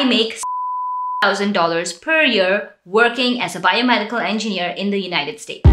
I make $1,000 per year working as a biomedical engineer in the United States.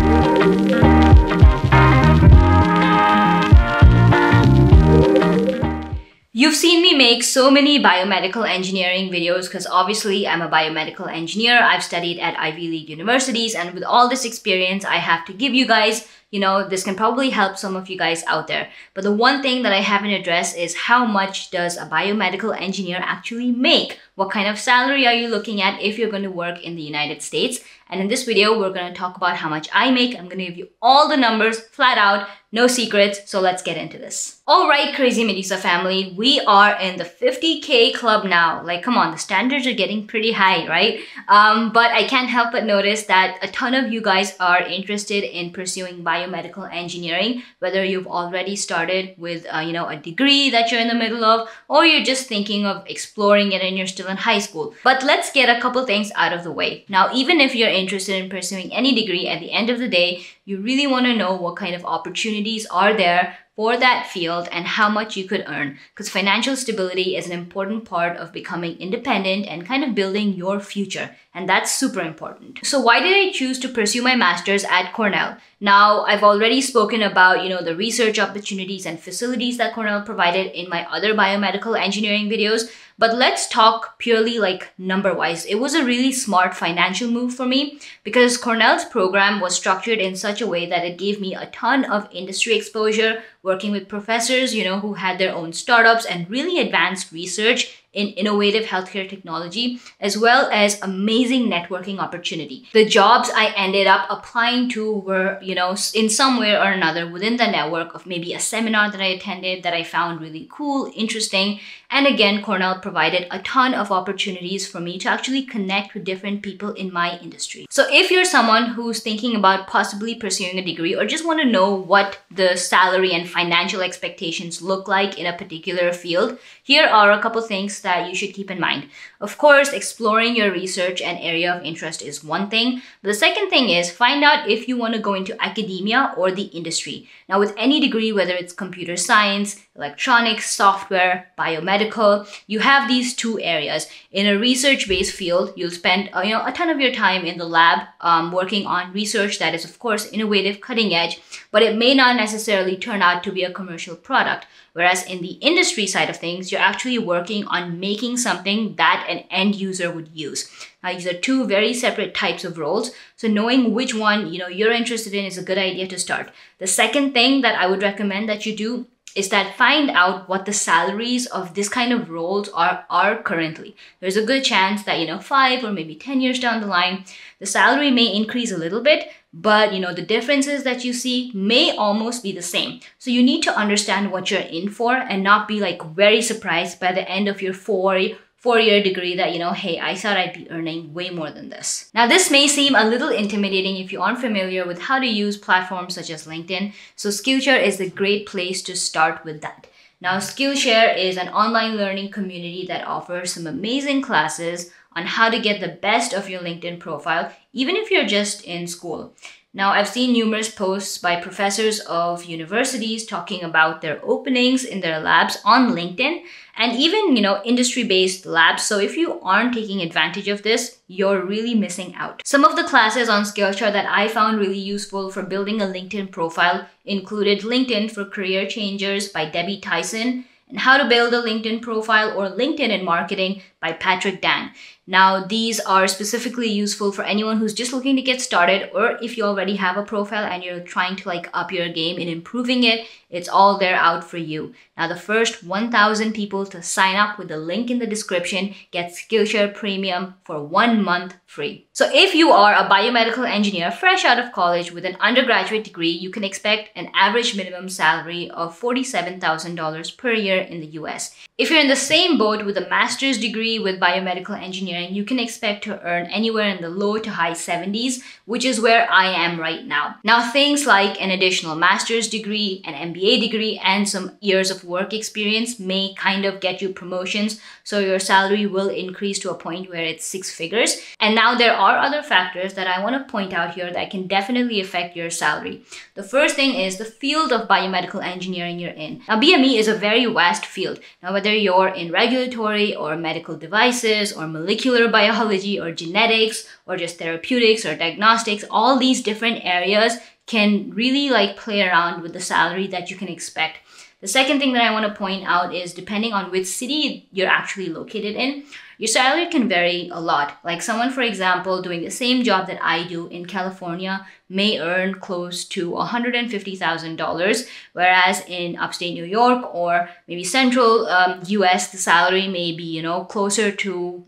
You've seen me make so many biomedical engineering videos because obviously I'm a biomedical engineer. I've studied at Ivy League universities and with all this experience, I have to give you guys you know, this can probably help some of you guys out there. But the one thing that I haven't addressed is how much does a biomedical engineer actually make? What kind of salary are you looking at if you're going to work in the United States? And in this video, we're going to talk about how much I make. I'm going to give you all the numbers flat out, no secrets. So let's get into this. All right, crazy Medusa family, we are in the 50K club now. Like, come on, the standards are getting pretty high, right? Um, but I can't help but notice that a ton of you guys are interested in pursuing biomedical biomedical engineering, whether you've already started with, uh, you know, a degree that you're in the middle of, or you're just thinking of exploring it and you're still in high school. But let's get a couple things out of the way. Now, even if you're interested in pursuing any degree, at the end of the day, you really want to know what kind of opportunities are there for that field and how much you could earn because financial stability is an important part of becoming independent and kind of building your future and that's super important. So why did I choose to pursue my masters at Cornell? Now, I've already spoken about, you know, the research opportunities and facilities that Cornell provided in my other biomedical engineering videos, but let's talk purely like number wise. It was a really smart financial move for me because Cornell's program was structured in such a way that it gave me a ton of industry exposure, working with professors, you know, who had their own startups and really advanced research in innovative healthcare technology, as well as amazing networking opportunity. The jobs I ended up applying to were, you know, in some way or another within the network of maybe a seminar that I attended that I found really cool, interesting. And again, Cornell provided a ton of opportunities for me to actually connect with different people in my industry. So if you're someone who's thinking about possibly pursuing a degree or just want to know what the salary and financial expectations look like in a particular field, here are a couple things that you should keep in mind. Of course, exploring your research and area of interest is one thing. But the second thing is find out if you want to go into academia or the industry. Now, with any degree, whether it's computer science, electronics, software, biomedical, you have these two areas. In a research-based field, you'll spend uh, you know, a ton of your time in the lab um, working on research that is, of course, innovative, cutting edge, but it may not necessarily turn out to be a commercial product. Whereas in the industry side of things, you're actually working on making something that an end user would use. Now, these are two very separate types of roles. So knowing which one you know you're interested in is a good idea to start. The second thing that I would recommend that you do is that find out what the salaries of this kind of roles are are currently. There's a good chance that you know 5 or maybe 10 years down the line the salary may increase a little bit but you know the differences that you see may almost be the same so you need to understand what you're in for and not be like very surprised by the end of your four four-year degree that you know hey i thought i'd be earning way more than this now this may seem a little intimidating if you aren't familiar with how to use platforms such as linkedin so skillshare is a great place to start with that now skillshare is an online learning community that offers some amazing classes on how to get the best of your LinkedIn profile, even if you're just in school. Now, I've seen numerous posts by professors of universities talking about their openings in their labs on LinkedIn and even, you know, industry-based labs. So if you aren't taking advantage of this, you're really missing out. Some of the classes on Skillshare that I found really useful for building a LinkedIn profile included LinkedIn for Career Changers by Debbie Tyson and How to Build a LinkedIn Profile or LinkedIn in Marketing by Patrick Dang. Now, these are specifically useful for anyone who's just looking to get started or if you already have a profile and you're trying to like up your game in improving it, it's all there out for you. Now, the first 1,000 people to sign up with the link in the description get Skillshare Premium for one month free. So if you are a biomedical engineer fresh out of college with an undergraduate degree, you can expect an average minimum salary of $47,000 per year in the US. If you're in the same boat with a master's degree with biomedical engineering, engineering, you can expect to earn anywhere in the low to high 70s, which is where I am right now. Now, things like an additional master's degree, an MBA degree, and some years of work experience may kind of get you promotions, so your salary will increase to a point where it's six figures. And now there are other factors that I want to point out here that can definitely affect your salary. The first thing is the field of biomedical engineering you're in. Now, BME is a very vast field. Now, whether you're in regulatory or medical devices or molecular biology or genetics or just therapeutics or diagnostics, all these different areas can really like play around with the salary that you can expect. The second thing that I want to point out is depending on which city you're actually located in, your salary can vary a lot. Like someone, for example, doing the same job that I do in California may earn close to $150,000, whereas in upstate New York or maybe central um, US, the salary may be, you know, closer to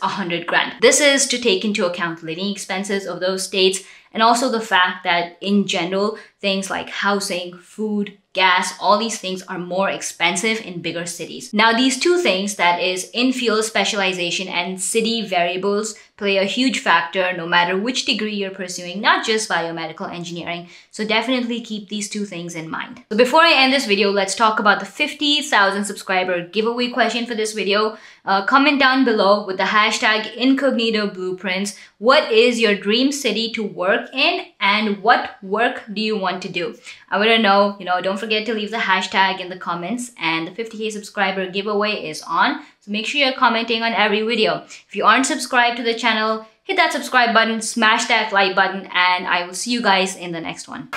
100 grand. This is to take into account living expenses of those states and also the fact that in general, things like housing, food, gas, all these things are more expensive in bigger cities. Now, these two things, that is in-field specialization and city variables, play a huge factor no matter which degree you're pursuing, not just biomedical engineering. So definitely keep these two things in mind. So before I end this video, let's talk about the 50,000 subscriber giveaway question for this video. Uh, comment down below with the hashtag incognito blueprints. What is your dream city to work in and what work do you want to do? I want to know, you know, don't forget to leave the hashtag in the comments and the 50k subscriber giveaway is on. So make sure you're commenting on every video. If you aren't subscribed to the channel, hit that subscribe button, smash that like button, and I will see you guys in the next one.